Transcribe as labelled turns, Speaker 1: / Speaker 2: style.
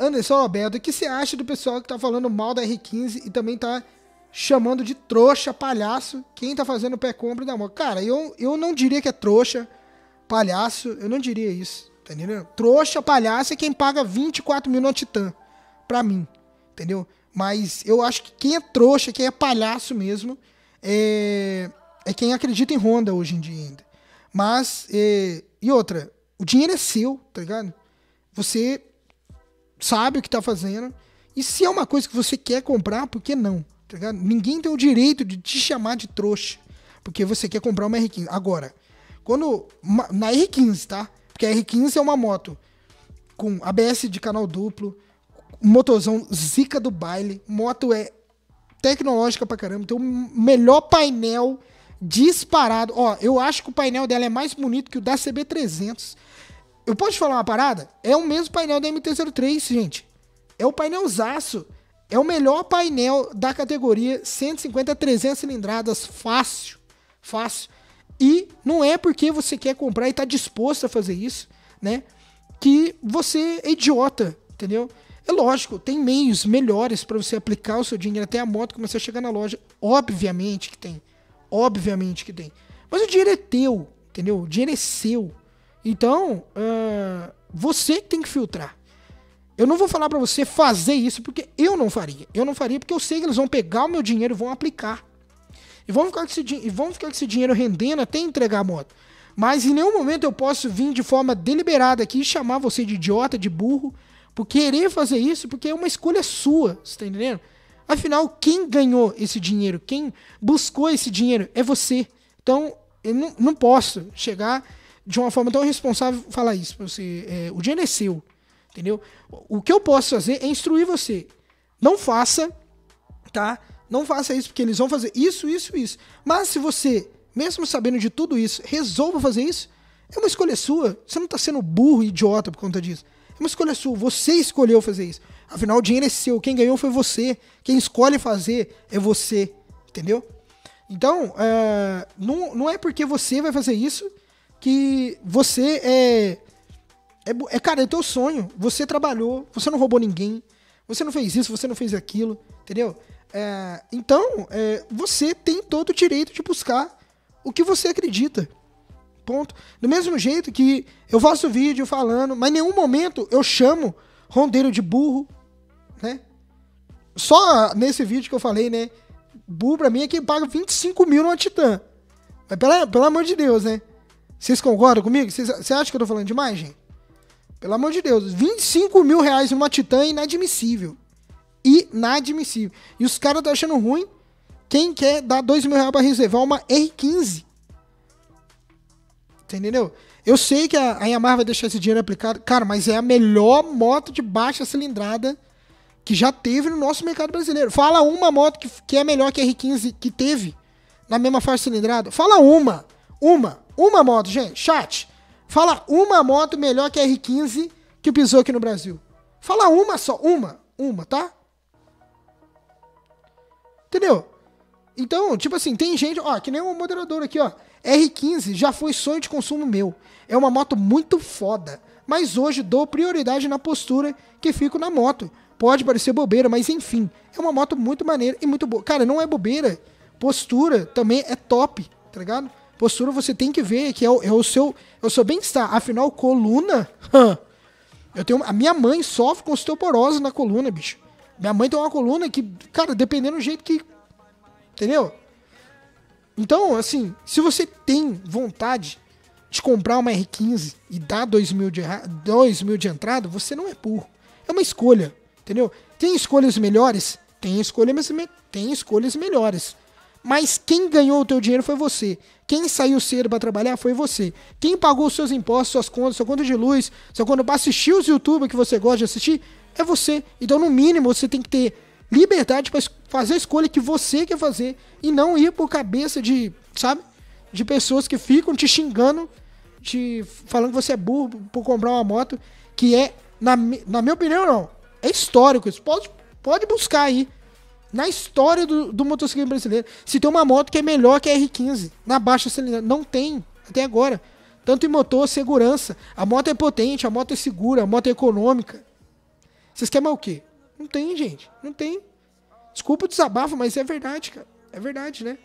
Speaker 1: Anderson Alberto, o que você acha do pessoal que tá falando mal da R15 e também tá chamando de trouxa, palhaço, quem tá fazendo pré-compra da moto? Cara, eu, eu não diria que é trouxa, palhaço, eu não diria isso, tá entendendo? Trouxa, palhaço é quem paga 24 mil no Titan, pra mim, entendeu? Mas eu acho que quem é trouxa, quem é palhaço mesmo, é, é quem acredita em Honda hoje em dia ainda. Mas, é, e outra, o dinheiro é seu, tá ligado? Você sabe o que tá fazendo. E se é uma coisa que você quer comprar, por que não? Tá? Ninguém tem o direito de te chamar de trouxa. Porque você quer comprar uma R15. Agora, quando. Na R15, tá? Porque a R15 é uma moto com ABS de canal duplo, motorzão zica do baile, moto é tecnológica pra caramba, tem o melhor painel disparado. Ó, eu acho que o painel dela é mais bonito que o da CB300. Eu posso te falar uma parada? É o mesmo painel da MT-03, gente. É o painelzaço. É o melhor painel da categoria 150 300 cilindradas, fácil, fácil. E não é porque você quer comprar e tá disposto a fazer isso, né? Que você é idiota, entendeu? É lógico, tem meios melhores para você aplicar o seu dinheiro até a moto começar a chegar na loja. Obviamente que tem. Obviamente que tem. Mas o dinheiro é teu, entendeu? O dinheiro é seu. Então, uh, você tem que filtrar. Eu não vou falar para você fazer isso porque eu não faria. Eu não faria porque eu sei que eles vão pegar o meu dinheiro e vão aplicar. E vão ficar com esse, e vão ficar com esse dinheiro rendendo até entregar a moto. Mas em nenhum momento eu posso vir de forma deliberada aqui e chamar você de idiota, de burro, por querer fazer isso, porque é uma escolha sua, você tá entendendo? Afinal, quem ganhou esse dinheiro, quem buscou esse dinheiro é você. Então, eu não, não posso chegar de uma forma tão responsável falar isso pra você. É, o dinheiro é seu. Entendeu? O que eu posso fazer é instruir você. Não faça, tá? Não faça isso porque eles vão fazer isso, isso, isso. Mas se você, mesmo sabendo de tudo isso, resolva fazer isso, é uma escolha sua. Você não tá sendo burro e idiota por conta disso. É uma escolha sua. Você escolheu fazer isso. Afinal, o dinheiro é seu. Quem ganhou foi você. Quem escolhe fazer é você. Entendeu? Então, uh, não, não é porque você vai fazer isso que você é, é. É, cara, é teu sonho. Você trabalhou, você não roubou ninguém, você não fez isso, você não fez aquilo, entendeu? É, então, é, você tem todo o direito de buscar o que você acredita. Ponto. Do mesmo jeito que eu faço vídeo falando, mas em nenhum momento eu chamo rondeiro de burro, né? Só nesse vídeo que eu falei, né? Burro pra mim é quem paga 25 mil numa Titã. Mas pela, pelo amor de Deus, né? Vocês concordam comigo? Você acha que eu tô falando demais, gente? Pelo amor de Deus, 25 mil reais numa Titã é inadmissível. Inadmissível. E os caras estão achando ruim. Quem quer dar 2 mil reais pra reservar uma R15? Entendeu? Eu sei que a, a Yamaha vai deixar esse dinheiro aplicado. Cara, mas é a melhor moto de baixa cilindrada que já teve no nosso mercado brasileiro. Fala uma moto que, que é melhor que a R15 que teve na mesma faixa cilindrada. Fala uma. Uma. Uma moto, gente. Chat. Fala uma moto melhor que a R15 que pisou aqui no Brasil. Fala uma só. Uma. Uma, tá? Entendeu? Então, tipo assim, tem gente, ó, que nem um moderador aqui, ó. R15 já foi sonho de consumo meu. É uma moto muito foda. Mas hoje dou prioridade na postura que fico na moto. Pode parecer bobeira, mas enfim. É uma moto muito maneira e muito boa. Cara, não é bobeira. Postura também é top, tá ligado? Postura você tem que ver que é o, é o seu, é o seu bem-estar. Afinal, coluna. eu tenho, a minha mãe sofre com osteoporose na coluna, bicho. Minha mãe tem uma coluna que, cara, dependendo do jeito que. Entendeu? Então, assim, se você tem vontade de comprar uma R15 e dar 2 mil, de, 2 mil de entrada, você não é burro. É uma escolha, entendeu? Tem escolhas melhores? Tem escolhas, tem escolhas melhores. Mas quem ganhou o teu dinheiro foi você. Quem saiu cedo para trabalhar foi você. Quem pagou os seus impostos, suas contas, sua conta de luz, sua conta para assistir os YouTube que você gosta de assistir, é você. Então, no mínimo, você tem que ter liberdade para fazer a escolha que você quer fazer e não ir por cabeça de, sabe? De pessoas que ficam te xingando, te falando que você é burro por comprar uma moto, que é, na, na minha opinião, não. É histórico. Isso pode, pode buscar aí na história do, do motociclismo brasileiro, se tem uma moto que é melhor que a R15, na baixa cilindrada, não tem, até agora. Tanto em motor, segurança. A moto é potente, a moto é segura, a moto é econômica. Vocês querem mais o quê? Não tem, gente. Não tem. Desculpa o desabafo, mas é verdade, cara. É verdade, né?